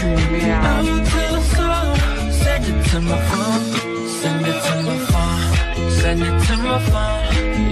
dream me out. Send it to my phone, send it to my phone, send it to my phone.